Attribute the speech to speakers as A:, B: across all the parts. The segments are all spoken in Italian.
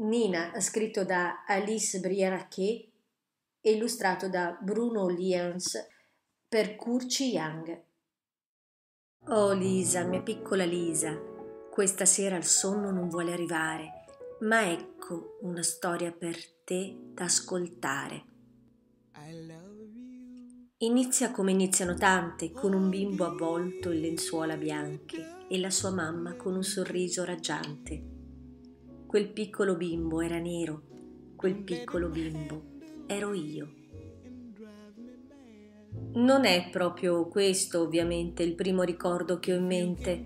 A: Nina, scritto da Alice Briaraché e illustrato da Bruno Lians per Curci Young. Oh Lisa, mia piccola Lisa, questa sera il sonno non vuole arrivare, ma ecco una storia per te da ascoltare. Inizia come iniziano tante, con un bimbo avvolto in lenzuola bianche e la sua mamma con un sorriso raggiante. Quel piccolo bimbo era nero, quel piccolo bimbo ero io. Non è proprio questo ovviamente il primo ricordo che ho in mente,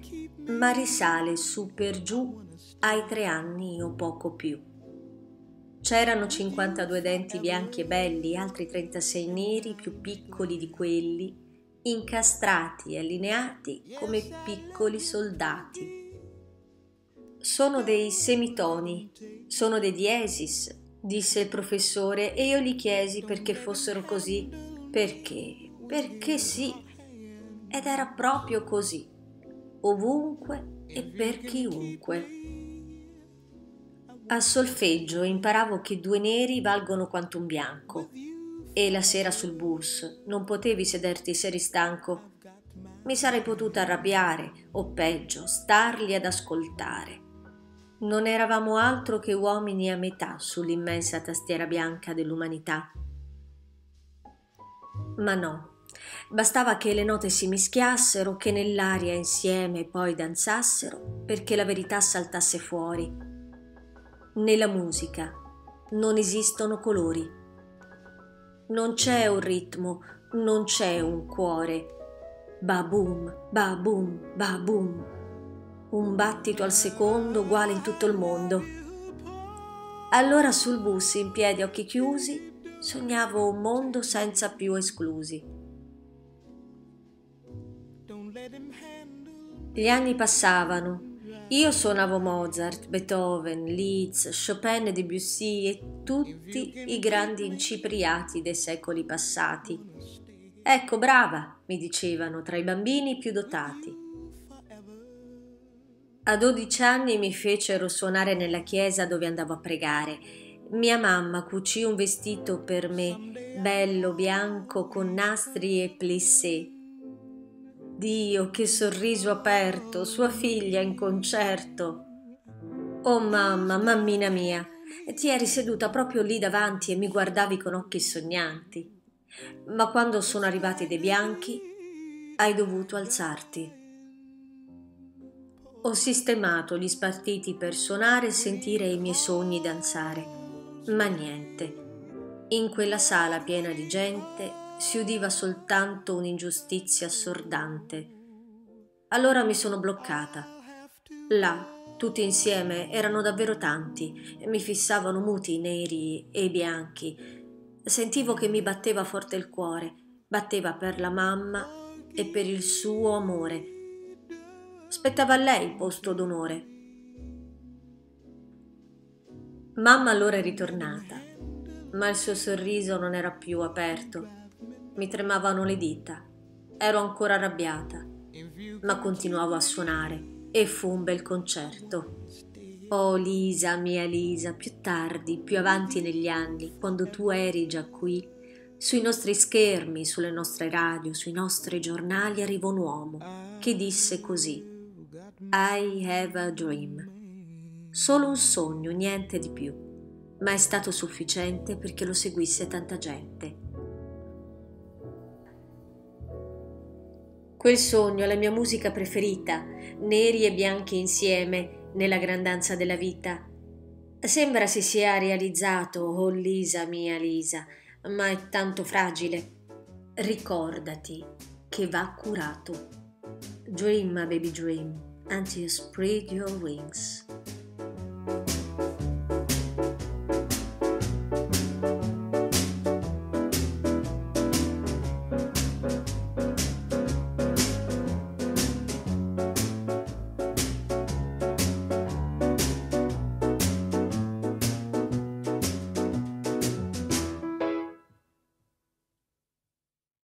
A: ma risale su per giù ai tre anni o poco più. C'erano 52 denti bianchi e belli, altri 36 neri più piccoli di quelli, incastrati e allineati come piccoli soldati. Sono dei semitoni, sono dei diesis, disse il professore e io gli chiesi perché fossero così. Perché? Perché sì. Ed era proprio così, ovunque e per chiunque. A solfeggio imparavo che due neri valgono quanto un bianco e la sera sul bus non potevi sederti se eri stanco. Mi sarei potuta arrabbiare o peggio, starli ad ascoltare. Non eravamo altro che uomini a metà sull'immensa tastiera bianca dell'umanità. Ma no, bastava che le note si mischiassero, che nell'aria insieme poi danzassero, perché la verità saltasse fuori nella musica non esistono colori. Non c'è un ritmo, non c'è un cuore. Ba boom, ba boom, ba boom. Un battito al secondo uguale in tutto il mondo. Allora sul bus in piedi occhi chiusi sognavo un mondo senza più esclusi. Gli anni passavano io suonavo Mozart, Beethoven, Liszt, Chopin Debussy e tutti i grandi incipriati dei secoli passati. Ecco, brava, mi dicevano tra i bambini più dotati. A dodici anni mi fecero suonare nella chiesa dove andavo a pregare. Mia mamma cucì un vestito per me, bello, bianco, con nastri e plissé Dio, che sorriso aperto, sua figlia in concerto. Oh mamma, mammina mia, ti eri seduta proprio lì davanti e mi guardavi con occhi sognanti. Ma quando sono arrivati dei bianchi, hai dovuto alzarti. Ho sistemato gli spartiti per suonare e sentire i miei sogni danzare, ma niente. In quella sala piena di gente si udiva soltanto un'ingiustizia assordante. Allora mi sono bloccata. Là, tutti insieme, erano davvero tanti, mi fissavano muti neri e bianchi. Sentivo che mi batteva forte il cuore, batteva per la mamma e per il suo amore. Spettava a lei il posto d'onore. Mamma allora è ritornata, ma il suo sorriso non era più aperto mi tremavano le dita. Ero ancora arrabbiata, ma continuavo a suonare e fu un bel concerto. Oh Lisa, mia Lisa, più tardi, più avanti negli anni, quando tu eri già qui, sui nostri schermi, sulle nostre radio, sui nostri giornali arrivò un uomo che disse così: I have a dream. Solo un sogno, niente di più, ma è stato sufficiente perché lo seguisse tanta gente. Quel sogno è la mia musica preferita, neri e bianchi insieme, nella grandanza della vita. Sembra si sia realizzato, oh Lisa mia Lisa, ma è tanto fragile. Ricordati che va curato. Dream, baby dream, until you spread your wings.